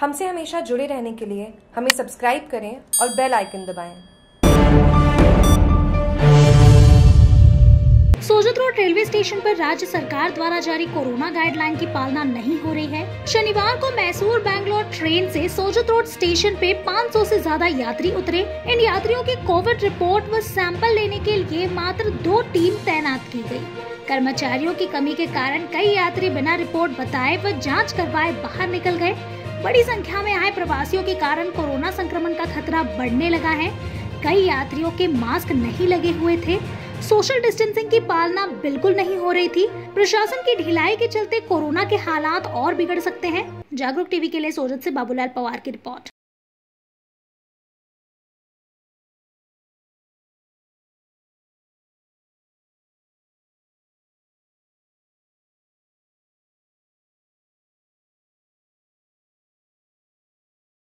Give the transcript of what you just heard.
हमसे हमेशा जुड़े रहने के लिए हमें सब्सक्राइब करें और बेल आइकन दबाएँ। सोजत रोड रेलवे स्टेशन पर राज्य सरकार द्वारा जारी कोरोना गाइडलाइन की पालना नहीं हो रही है शनिवार को मैसूर बैंगलोर ट्रेन से सोजत रोड स्टेशन पे 500 से ज़्यादा यात्री उतरे इन यात्रियों की कोविड रिपोर्ट व सैंपल लेने के लिए मात्र दो टीम तैनात की गई। कर्मचारियों की कमी के कारण कई यात्री बिना रिपोर्ट बताए व जाँच करवाए बाहर निकल गए बड़ी संख्या में आए प्रवासियों के कारण कोरोना संक्रमण का खतरा बढ़ने लगा है। कई यात्रियों के मास्क नहीं लगे हुए थे। सोशल डिस्टेंसिंग की पालना बिल्कुल नहीं हो रही थी। प्रशासन की ढिलाई के चलते कोरोना के हालात और बिगड़ सकते हैं। जागरूक टीवी के लिए सोजत से बाबूलाल पवार की रिपोर्ट।